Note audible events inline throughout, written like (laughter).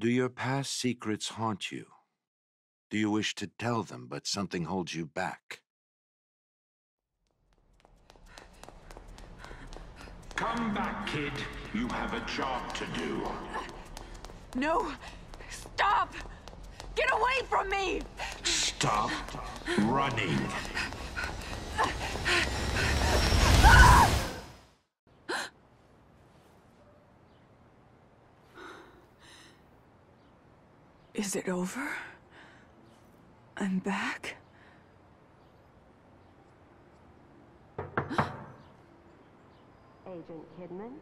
Do your past secrets haunt you? Do you wish to tell them, but something holds you back? Come back, kid. You have a job to do. No! Stop! Get away from me! Stop running. Is it over? I'm back? Agent Kidman?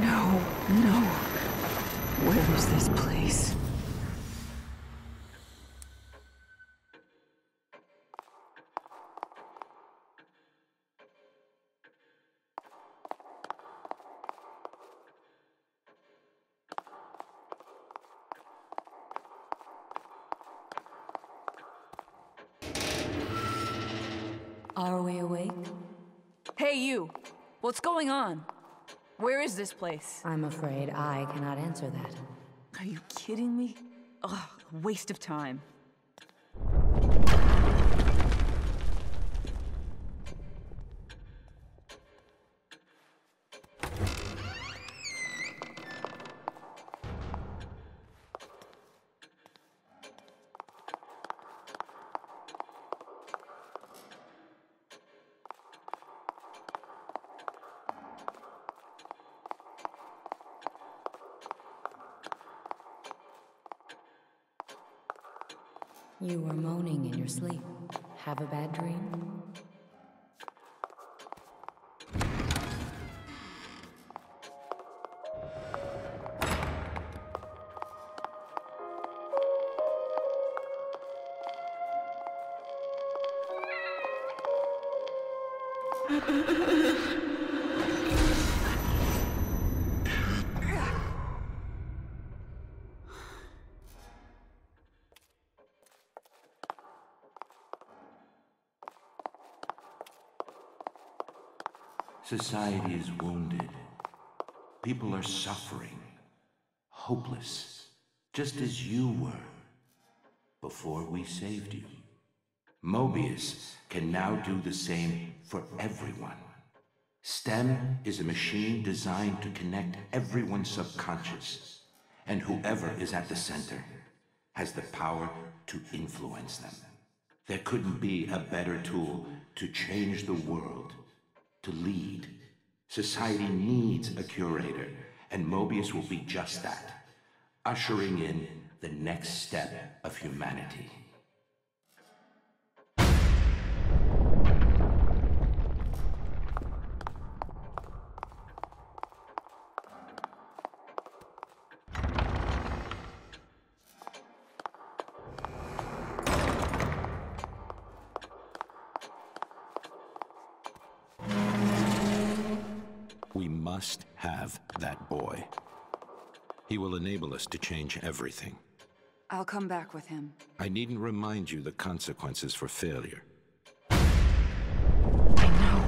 No, no. Where is this place? Are we awake? Hey, you! What's going on? Where is this place? I'm afraid I cannot answer that. Are you kidding me? Ugh, waste of time. You were moaning in your sleep. Have a bad dream? (laughs) Society is wounded. People are suffering. Hopeless. Just as you were. Before we saved you. Mobius can now do the same for everyone. STEM is a machine designed to connect everyone's subconscious. And whoever is at the center has the power to influence them. There couldn't be a better tool to change the world to lead. Society needs a curator, and Mobius will be just that, ushering in the next step of humanity. We must have that boy. He will enable us to change everything. I'll come back with him. I needn't remind you the consequences for failure. I know.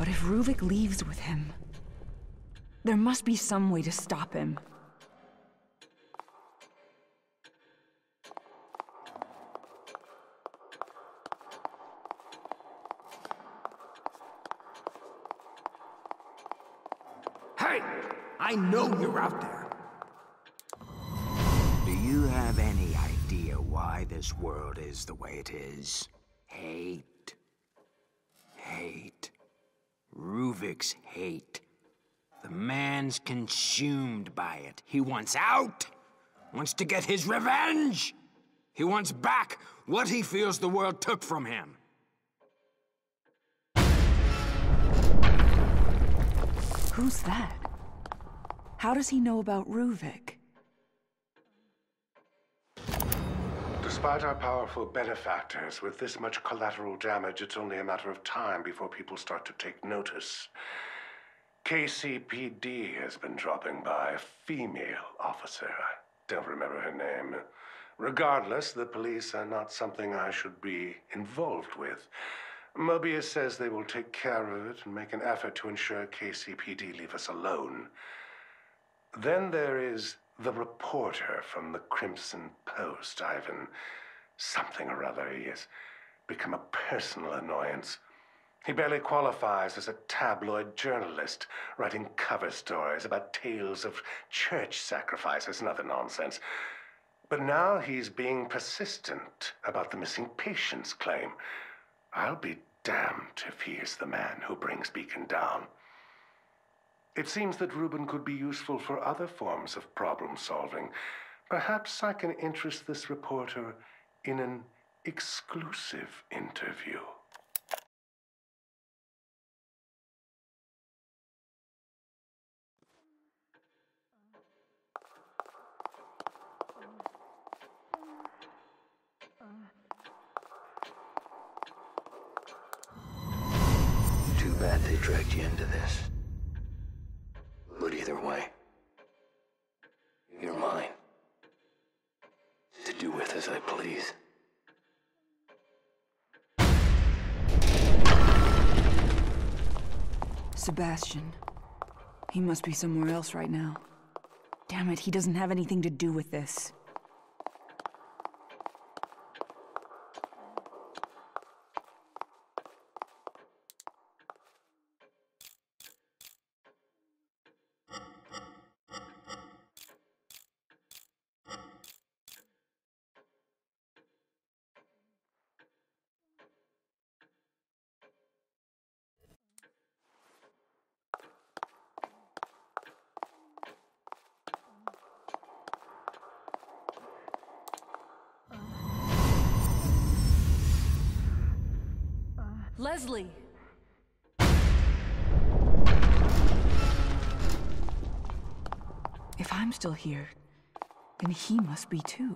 But if Ruvik leaves with him, there must be some way to stop him. I know you're out there. Do you have any idea why this world is the way it is? Hate. Hate. Ruvik's hate. The man's consumed by it. He wants out. Wants to get his revenge. He wants back what he feels the world took from him. Who's that? How does he know about Ruvik? Despite our powerful benefactors, with this much collateral damage, it's only a matter of time before people start to take notice. KCPD has been dropping by, a female officer. I don't remember her name. Regardless, the police are not something I should be involved with. Mobius says they will take care of it and make an effort to ensure KCPD leave us alone. Then there is the reporter from the Crimson Post, Ivan. Something or other. He has become a personal annoyance. He barely qualifies as a tabloid journalist, writing cover stories about tales of church sacrifices and other nonsense. But now he's being persistent about the missing patients claim. I'll be damned if he is the man who brings Beacon down. It seems that Ruben could be useful for other forms of problem solving. Perhaps I can interest this reporter in an exclusive interview. Too bad they dragged you into this. I please. Sebastian. He must be somewhere else right now. Damn it, he doesn't have anything to do with this. Leslie! If I'm still here, then he must be too.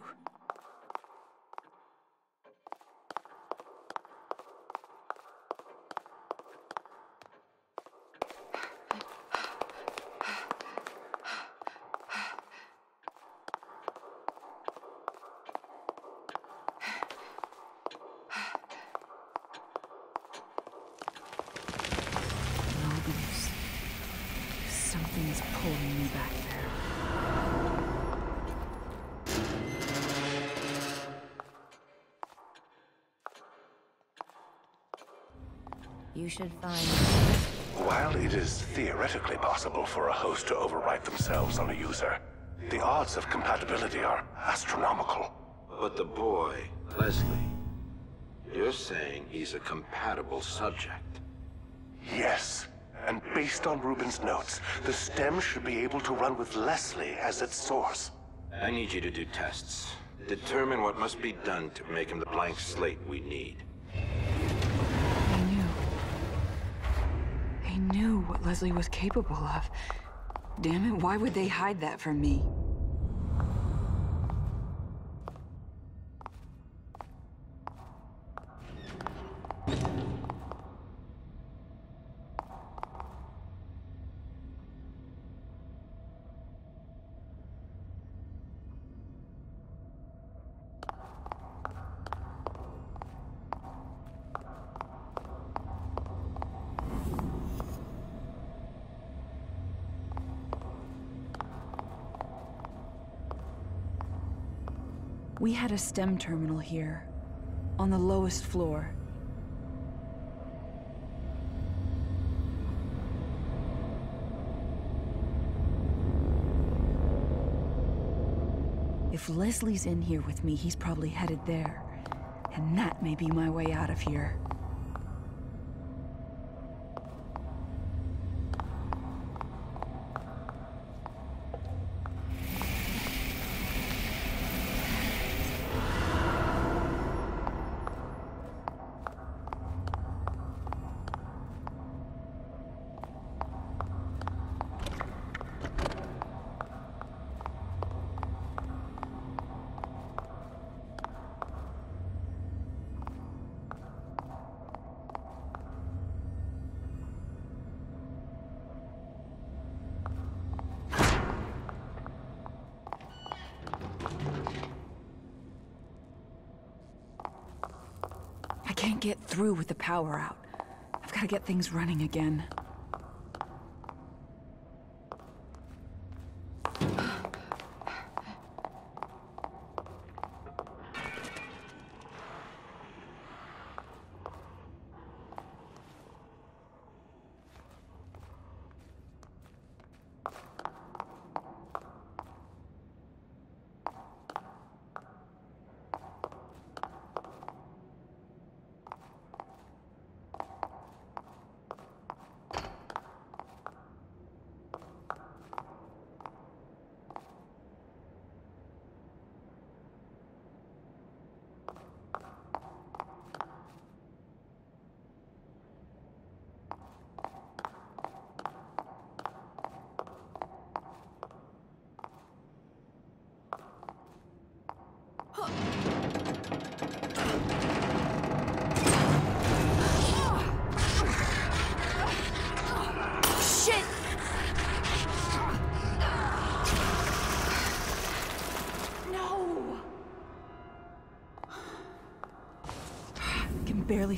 Mobius. Something is pulling me back there. You should find. While it is theoretically possible for a host to overwrite themselves on a user, the odds of compatibility are astronomical. But the boy, Leslie, you're saying he's a compatible subject. Yes. And based on Ruben's notes, the STEM should be able to run with Leslie as its source. I need you to do tests. Determine what must be done to make him the blank slate we need. They knew. They knew what Leslie was capable of. Damn it, why would they hide that from me? We had a STEM terminal here, on the lowest floor. If Leslie's in here with me, he's probably headed there. And that may be my way out of here. Get through with the power out. I've got to get things running again.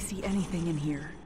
See anything in here.